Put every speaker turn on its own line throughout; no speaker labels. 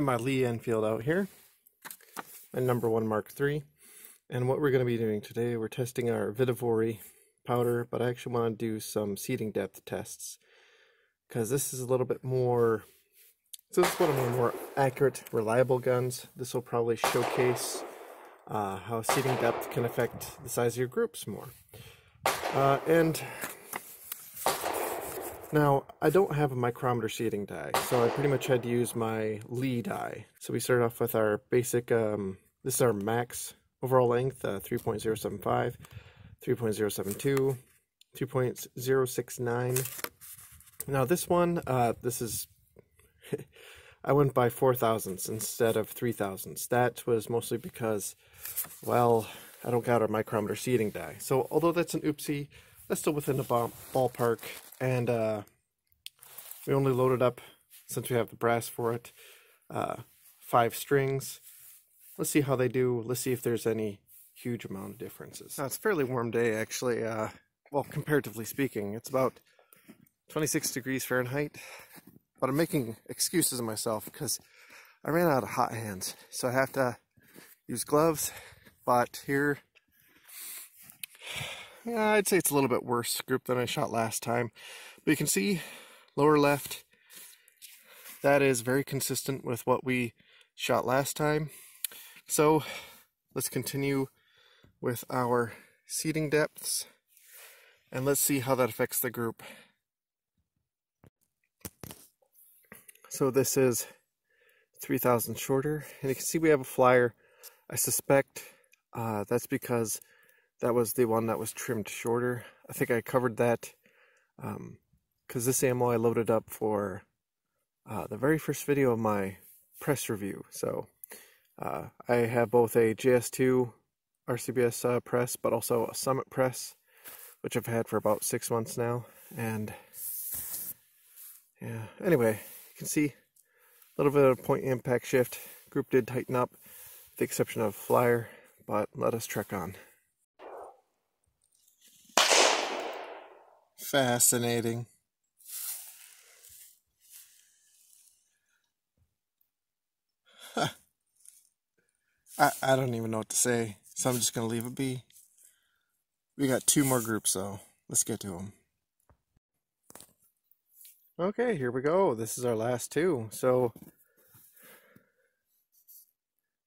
have my Lee Enfield out here, my number one Mark III. And what we're going to be doing today, we're testing our Vihtavuori powder, but I actually want to do some seating depth tests because this is a little bit more, so this is one of my more accurate, reliable guns. This will probably showcase uh, how seating depth can affect the size of your groups more. Uh, and now, I don't have a micrometer seating die, so I pretty much had to use my Lee die. So we start off with our basic, um, this is our max overall length, uh, 3.075, 3.072, 2.069. Now this one, uh, this is, I went by four thousandths instead of three thousandths. That was mostly because, well, I don't got a micrometer seating die. So although that's an oopsie, that's still within the ball, ballpark. And uh, we only loaded up, since we have the brass for it, uh, five strings. Let's see how they do. Let's see if there's any huge amount of differences. Now, it's a fairly warm day, actually. Uh, well, comparatively speaking, it's about 26 degrees Fahrenheit. But I'm making excuses of myself because I ran out of hot hands. So I have to use gloves. But here yeah, I'd say it's a little bit worse group than I shot last time. But you can see lower left, that is very consistent with what we shot last time. So let's continue with our seating depths and let's see how that affects the group. So this is 3000 shorter and you can see we have a flyer. I suspect uh, that's because that was the one that was trimmed shorter. I think I covered that because um, this ammo I loaded up for uh, the very first video of my press review. So uh, I have both a JS2 RCBS uh, press, but also a Summit press, which I've had for about six months now. And yeah, anyway, you can see a little bit of point impact shift. Group did tighten up, with the exception of flyer, but let us trek on. Fascinating. I, I don't even know what to say, so I'm just going to leave it be. We got two more groups, though. Let's get to them. Okay, here we go. This is our last two. So,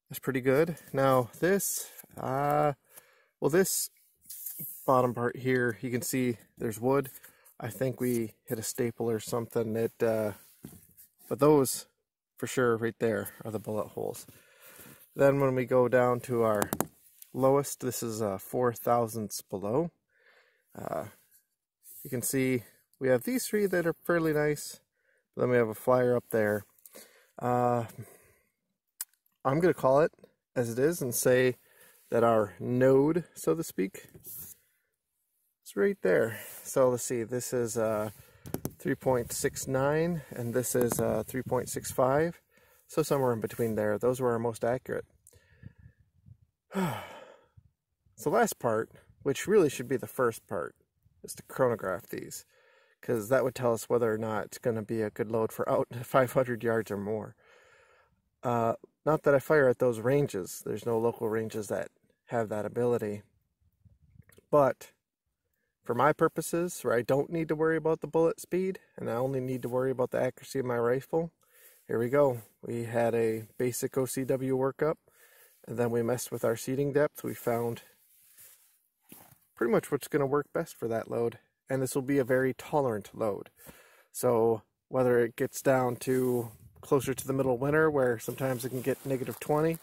that's pretty good. Now, this, uh, well, this bottom part here, you can see there's wood. I think we hit a staple or something. It, uh, but those for sure right there are the bullet holes. Then when we go down to our lowest, this is uh, four thousandths below. Uh, you can see we have these three that are fairly nice. Then we have a flyer up there. Uh, I'm going to call it as it is and say that our node, so to speak, right there. So let's see, this is uh, 3.69 and this is uh, 3.65. So somewhere in between there. Those were our most accurate. so last part, which really should be the first part, is to chronograph these. Because that would tell us whether or not it's going to be a good load for out 500 yards or more. Uh, not that I fire at those ranges. There's no local ranges that have that ability. But for my purposes, where I don't need to worry about the bullet speed and I only need to worry about the accuracy of my rifle, here we go. We had a basic OCW workup and then we messed with our seating depth. We found pretty much what's going to work best for that load. And this will be a very tolerant load. So whether it gets down to closer to the middle of winter where sometimes it can get negative 20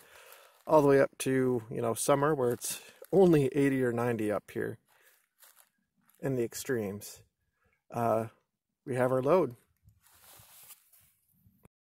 all the way up to, you know, summer where it's only 80 or 90 up here in the extremes. Uh, we have our load.